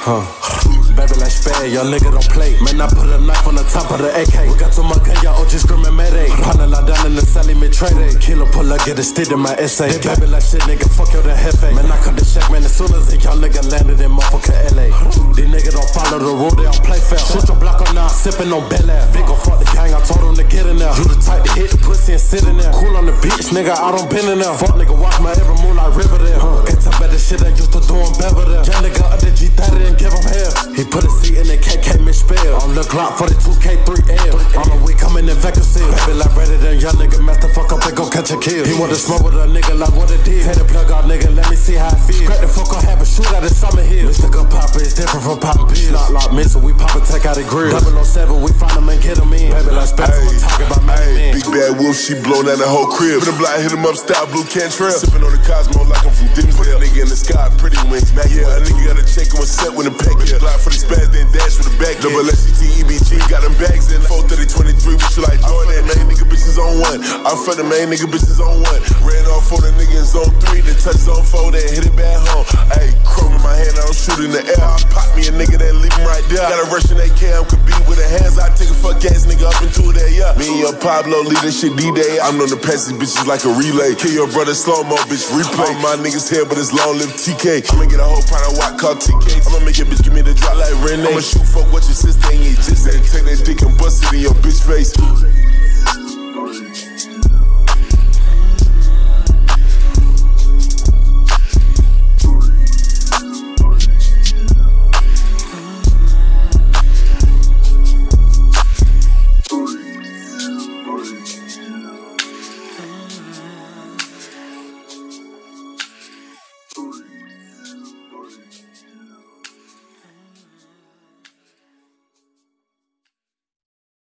Huh. Baby like spade, young nigga don't play. Man, I put a knife on the top of the AK. We got to my gun, y'all OG screaming mayday. Partner lie down in the celly, me trade Killer pull up, get a stick in my essay. They baby like shit, nigga, fuck your the hefe. Man, I cut the check, man, as soon as a young nigga landed in motherfucker LA. These niggas don't follow the rule, they don't play fair. Shut your block on now, sipping on Bel Air. Vic gon' fuck the gang, I told him to get in there. You the type to hit the pussy and sit in there. Cool on the beach, nigga, I don't been in there. Fuck nigga, watch my every move like river there. Huh. Get to better shit I used to do in Beverly. Young nigga up the G30 and give him hell. He put a seat in the KK misspell. On the Glock for the 2K3L. On the way coming in the seal. Baby like ready than young nigga, mess the fuck up and go catch a kill. He want to smoke with a nigga like what it did. Take the plug out, nigga, let me see how I feel. Crack the fuck up, shoot out of summer hill. Mr. Gun Popper is different from poppin' pills. Not like missile, we pop and take out the grill. 007, we find them and get them in. Baby like Spencer, we talk about my man. Big bad wolf, she blown down the whole crib. Put a blind, hit him up, style Blu Cantrell. Sipping on the Cosmo like I'm from Dimmsdale. Nigga in the sky, pretty wings. Mac, yeah, a nigga got a check on set with a pack. Yeah. Block for the spaz, then dash with the back. Double SCT, EBG, got them bags in. 430, 23, we shoot like Jordan. On one. I for the main nigga bitches on one. Ran off for the niggas on three, then touch on four, then hit it back home. Ayy, chrome in my hand, I don't shoot in the air. I pop me a nigga, then leave him right there. Got a Russian I'm could be with the hands. I take a fuck ass nigga up into there, yeah. Me and your Pablo lead this shit D-Day. I'm on the pass these bitches like a relay. Kill your brother slow mo, bitch, replay. All my niggas here, but it's long live TK. I'ma get a whole pint of white called TK. I'ma make your bitch give me the drop like Renee. I'ma shoot fuck what your sister ain't just ain't. Take that dick and bust it in your bitch face.